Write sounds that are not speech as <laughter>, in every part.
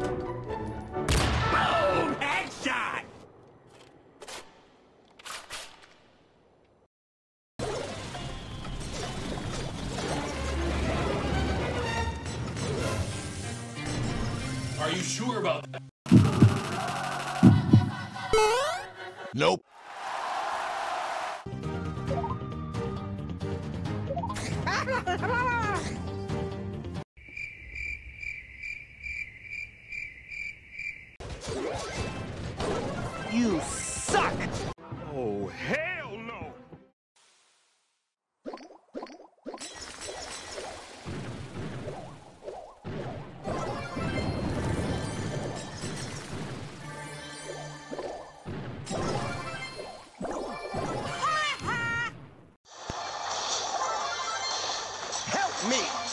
Boom! Headshot! Are you sure about that? Nope. <laughs> You suck! Oh, hell no! Help me!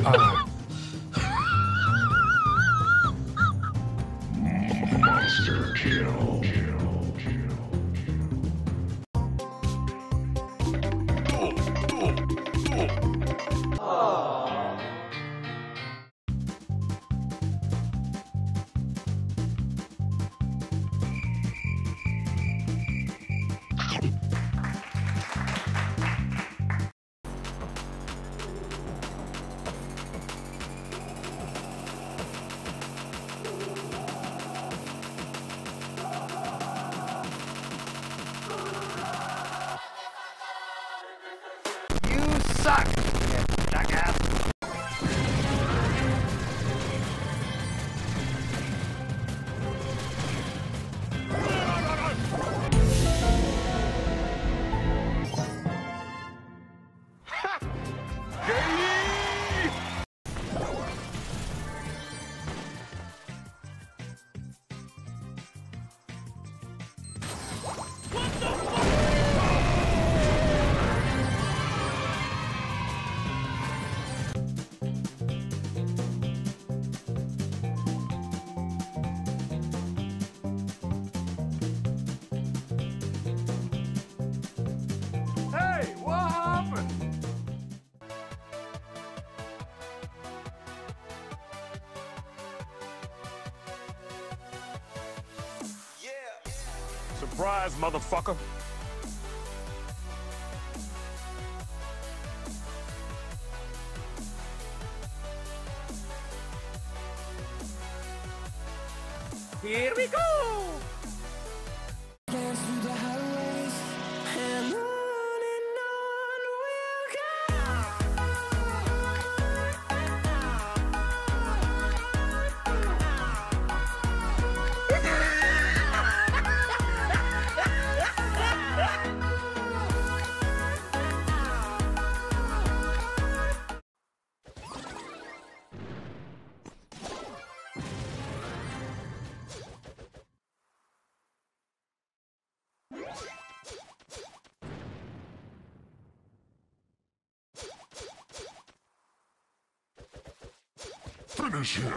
Monster Surprise, motherfucker. Here we go! Finish him!